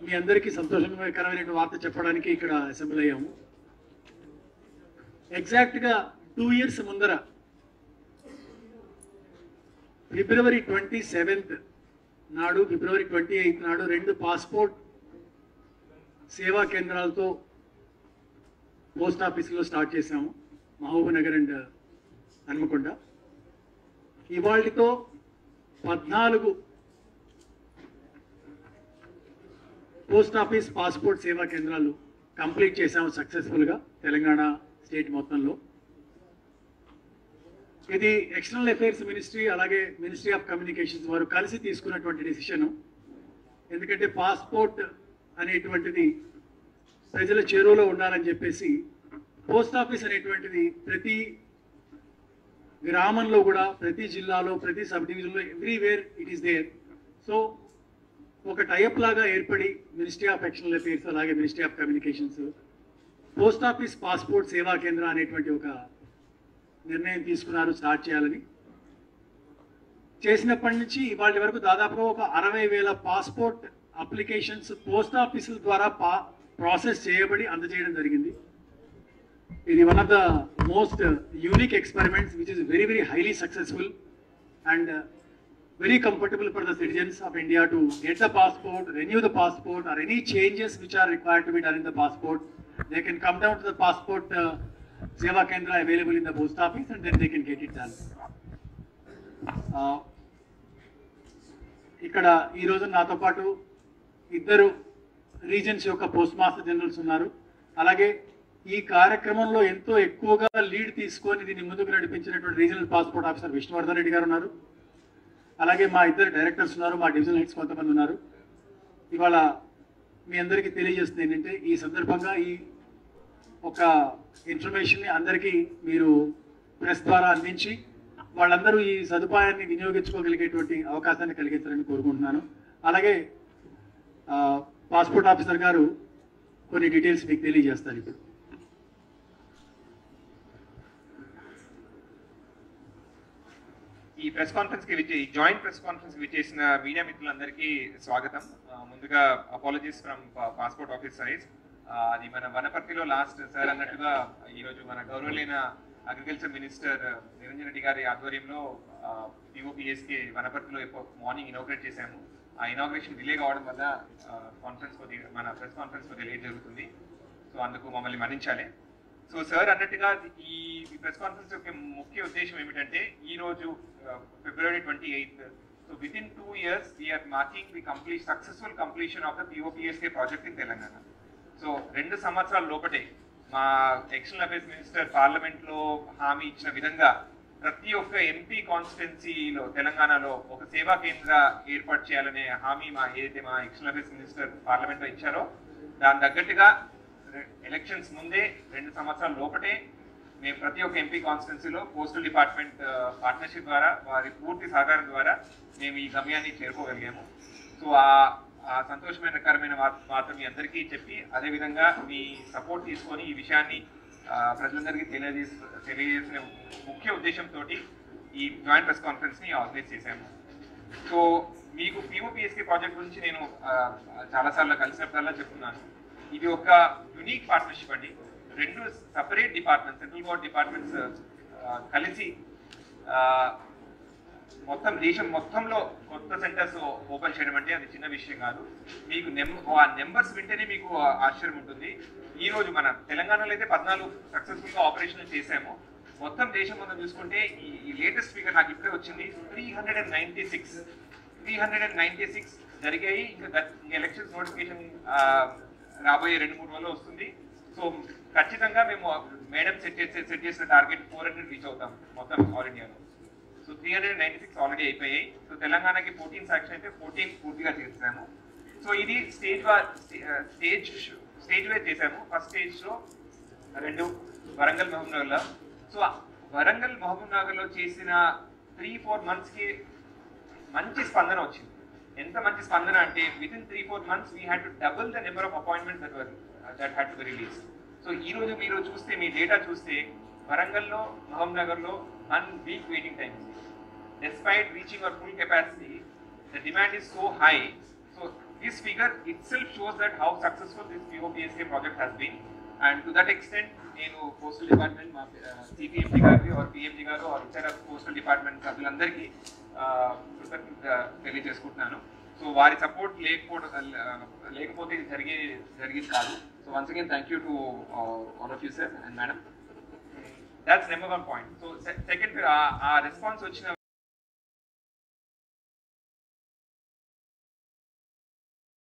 మీ అందరికీ సంతోషకరమైన వార్త చెప్పడానికి ఇక్కడ అసెంబ్లీ అయ్యాము. ఎగ్జాక్ట్గా టూ ఇయర్స్ ముందర ఫిబ్రవరి ట్వంటీ సెవెంత్ నాడు ఫిబ్రవరి ట్వంటీ ఎయిత్ నాడు రెండు పాస్పోర్ట్ సేవా కేంద్రాలతో పోస్ట్ ఆఫీసులో స్టార్ట్ చేశాము. మహబూబ్నగర్ అండ్ హన్మకొండ. ఇవాళతో పద్నాలుగు పోస్ట్ ఆఫీస్ పాస్పోర్ట్ సేవా కేంద్రాలు కంప్లీట్ చేశాము సక్సెస్ఫుల్గా తెలంగాణ స్టేట్ మొత్తంలో. ఇది ఎక్స్టర్నల్ అఫైర్స్ మినిస్ట్రీ అలాగే మినిస్ట్రీ ఆఫ్ కమ్యూనికేషన్స్ వారు కలిసి తీసుకున్నటువంటి డెసిషను. ఎందుకంటే పాస్పోర్ట్ అనేటువంటిది ప్రజల చేరువలో ఉండాలని చెప్పేసి పోస్ట్ ఆఫీస్ అనేటువంటిది ప్రతి గ్రామంలో కూడా ప్రతి జిల్లాలో ప్రతి సబ్ డివిజన్లో everywhere it is there. So ఒక టైప్ లాగా ఏర్పడి మినిస్ట్రీ ఆఫ్ ఎక్షనల్ అఫేర్స్ అలాగే ministry of communications post office passport Seva Kendram అనేటువంటి ఒక నిర్ణయం తీసుకున్నారు స్టార్ట్ చేయాలని. చేసినప్పటి నుంచి ఇవాళ వరకు దాదాపుగా ఒక అరవై వేల పాస్పోర్ట్ అప్లికేషన్స్ పోస్ట్ ఆఫీసుల ద్వారా పా ప్రాసెస్ చేయబడి అందజేయడం జరిగింది. ఇది one of the most unique experiments which is very very highly successful and very comfortable for the citizens of India to get the passport, renew the passport, or any changes which are required to be done in the passport. They can come down to the passport uh, Seva Kendra available in the post office and then they can get it done. Uh, ఇక్కడ ఈరోజు నాతో పాటు ఇద్దరు reasons యొక్క post master generals ఉన్నారు అలాగే ఈ కార్యక్రమంలో ఎంతో ఎక్కువగా లీడ్ తీసుకొని దీన్ని ముందుకు నడిపించినటువంటి regional passport officer Vishnuvardhan Reddy garu ఉన్నారు అలాగే మా ఇద్దరు డైరెక్టర్స్ ఉన్నారు మా డివిజనల్ హెడ్స్ కొంతమంది ఉన్నారు. ఇవాళ మీ అందరికీ తెలియజేస్తుంది ఏంటంటే ఈ సందర్భంగా ఈ ఒక ఇన్ఫర్మేషన్ని అందరికీ మీరు ప్రెస్ ద్వారా అందించి వాళ్ళందరూ ఈ సదుపాయాన్ని వినియోగించుకోగలిగేటువంటి అవకాశాన్ని కలిగించాలని కోరుకుంటున్నాను. అలాగే పాస్పోర్ట్ ఆఫీసర్ గారు కొన్ని డీటెయిల్స్ మీకు తెలియజేస్తారు ఇప్పుడు. ఈ ప్రెస్ కాన్ఫరెన్స్కి విచ్చే- ఈ జాయింట్ ప్రెస్ కాన్ఫరెన్స్కి విచ్చేసిన మీడియా మిత్రులందరికీ స్వాగతం. ముందుగా apologies from passport office side అది మన వనపర్తిలో లాస్ట్ సార్ అన్నట్టుగా ఈరోజు మన గౌరవలైన అగ్రికల్చర్ మినిస్టర్ నిరంజన్ రెడ్డి గారి ఆధ్వర్యంలో పిఓపిఎస్కి వనపర్తిలో మార్నింగ్ ఇనాగ్రేట్ చేశాము. ఆ ఇనాగ్రేషన్ డిలే కావడం వల్ల కాన్ఫరెన్స్ కొద్దిగా మన ప్రెస్ కాన్ఫరెన్స్ కొద్దిగా లేట్ జరుగుతుంది. సో అందుకు మమ్మల్ని మన్నించాలి. సో సార్ అన్నట్టుగా ఈ ప్రెస్ కాన్ఫరెన్స్ యొక్క ముఖ్య ఉద్దేశం ఏమిటంటే ఈ రోజు February twenty eighth so within two years we are marking the complete successful completion of the POPSK project in Telangana so రెండు సంవత్సరాల లోపటే మా ఎక్స్టర్నల్ అఫేర్స్ మినిస్టర్ పార్లమెంట్లో హామీ ఇచ్చిన విధంగా ప్రతి ఒక్క ఎంపీ కాన్స్టిట్యున్సీలో తెలంగాణలో ఒక సేవా కేంద్ర ఏర్పాటు చేయాలనే హామీ మా ఏదైతే మా ఎక్స్టర్నల్ అఫేర్స్ మినిస్టర్ పార్లమెంట్లో ఇచ్చారో దాని తగ్గట్టుగా ఎలక్షన్స్ ముందే రెండు సంవత్సరాల లోపటే మేము ప్రతి ఒక్క ఎంపీ కాన్స్టిట్యున్సీలో పోస్టల్ డిపార్ట్మెంట్ పార్ట్నర్షిప్ ద్వారా వారి పూర్తి సహకారం ద్వారా మేము ఈ గమ్యాన్ని చేరుకోగలిగాము. సో ఆ ఆ సంతోషమైనకరమైన వార్త మీ అందరికీ చెప్పి అదేవిధంగా మీ సపోర్ట్ తీసుకొని ఈ విషయాన్ని ప్రజలందరికీ తెలియజేసి తెలియజేసిన ముఖ్య ఉద్దేశంతో ఈ జాయింట్ ప్రెస్ కాన్ఫరెన్స్ని ఆర్గనైజ్ చేశాము. సో మీకు పిఓపిఎస్కే ప్రాజెక్ట్ గురించి నేను చాలాసార్లు కలిసినప్పుడల్లా చెప్తున్నాను. ఇది ఒక యునిక్ పార్ట్నర్షిప్ అండి. రెండు separate departments central government departments కలిసి uh, మొత్తం దేశం మొత్తంలో కొత్త సెంటర్స్ ఓపెన్ చేయడం అంటే అది చిన్న విషయం కాదు. మీకు ఆ నెంబర్స్ వింటేనే మీకు ఆశ్చర్యం ఉంటుంది. ఈ రోజు మన తెలంగాణలో అయితే పద్నాలుగు సక్సెస్ఫుల్గా ఆపరేషన్లు ఆపరేషన్ మొత్తం దేశం మనం చూసుకుంటే ఈ లేటెస్ట్ ఫిగర్ నాకు ఇప్పుడే వచ్చింది. Three hundred and ninety six three hundred and ninety six జరిగాయి ఇంకా ఇంకా ఎలక్షన్స్ నోటిఫికేషన్ రాబోయే రెండు మూడు రోజులు వస్తుంది. సో ఖచ్చితంగా మేము మేడం సెట్ చేసే సెట్ చేసిన టార్గెట్ ఫోర్ హండ్రెడ్ రీచ్ అవుతాం మొత్తం ఆల్ ఇండియాలో so three hundred ninety six already అయిపోయాయి. సో తెలంగాణకి ఫోర్టీన్ సెక్షన్ అయితే ఫోర్టీన్ పూర్తిగా చేసాము సో ఇది స్టేజ్ వా స్టేజ్ స్టేజ్ వైజ్ చేశాము. ఫస్ట్ స్టేజ్లో రెండు వరంగల్ మహబూబ్నగర్లో సో వరంగల్ మహబూబ్నగర్లో చేసిన త్రీ ఫోర్ మంత్స్కి మంచి స్పందన వచ్చింది. ఎంత మంచి స్పందన అంటే within three four months we had to double the number of appointments that were that had to be release so ఈ రోజు మీరు చూస్తే మీ డేటా చూస్తే వరంగల్లో మహబూబ్ నగర్ లో one week waiting time despite reaching our full capacity, the demand is so high. So this figure itself shows that how successful this POPSK project has been. And to that extent నేను postal department మా CPMD గారికి or PMD గారు or ఇతర postal department సభ్యులందరికీ కృతజ్ఞత తెలియజేసుకుంటున్నాను. So వారి support లేకపోవడం లేకపోతే ఇది జరిగే జరిగేది కాదు. So once again thank you to all of you sir and madam that's number one point so second uh response వచ్చిన